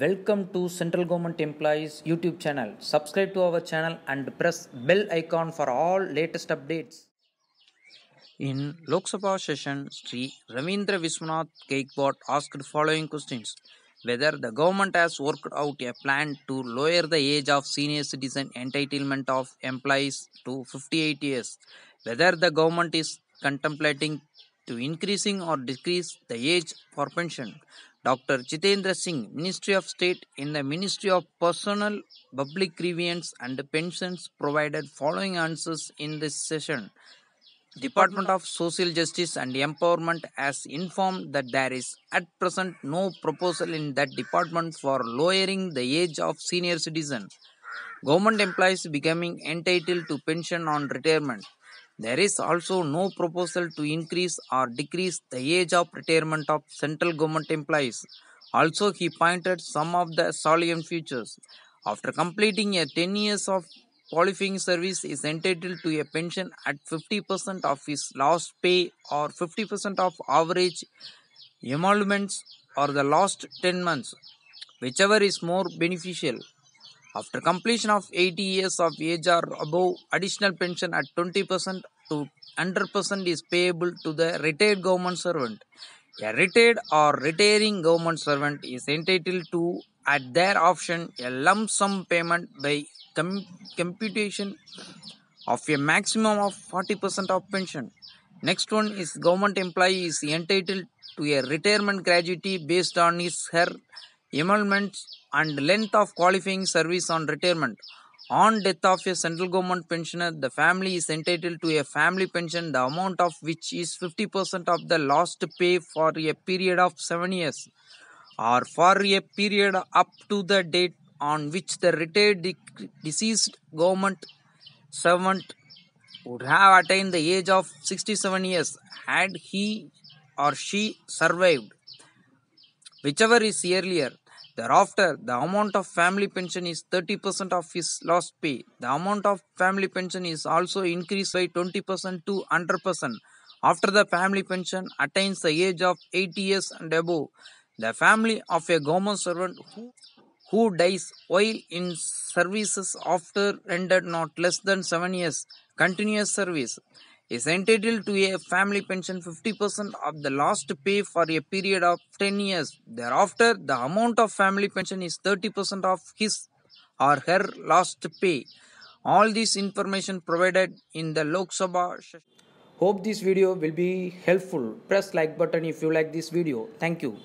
Welcome to Central Government Employees YouTube channel. Subscribe to our channel and press bell icon for all latest updates. In Lok Sabha session, Sri Ravindra Viswanath Gaikwad asked following questions. Whether the government has worked out a plan to lower the age of senior citizen entitlement of employees to 58 years. Whether the government is contemplating to increasing or decrease the age for pension. Dr. Jitendra Singh, Ministry of State in the Ministry of Personnel, Public Grievance and Pensions provided following answers in this session. Department of Social Justice and Empowerment has informed that there is at present no proposal in that department for lowering the age of senior citizen. Government employees becoming entitled to pension on retirement. There is also no proposal to increase or decrease the age of retirement of central government employees. Also, he pointed some of the salient features. After completing a 10 years of qualifying service is entitled to a pension at 50% of his last pay or 50% of average emoluments or the last 10 months, whichever is more beneficial. After completion of 80 years of age or above, additional pension at 20% to 100% is payable to the retired government servant. A retired or retiring government servant is entitled to, at their option, a lump sum payment by com- computation of a maximum of 40% of pension. Next one is government employee is entitled to a retirement gratuity based on his her emoluments and length of qualifying service on retirement. On death of a central government pensioner, the family is entitled to a family pension, the amount of which is 50% of the last pay for a period of 7 years or for a period up to the date on which the retired dec- deceased government servant would have attained the age of 67 years had he or she survived whichever is earlier. Thereafter, the amount of family pension is 30% of his lost pay. The amount of family pension is also increased by 20% to 100%. After the family pension attains the age of 80 years and above, the family of a government servant who, who dies while in services after rendered not less than 7 years continuous service is entitled to a family pension 50% of the last pay for a period of 10 years. Thereafter, the amount of family pension is 30% of his or her last pay. All this information provided in the Lok Sabha. Hope this video will be helpful. Press like button if you like this video. Thank you.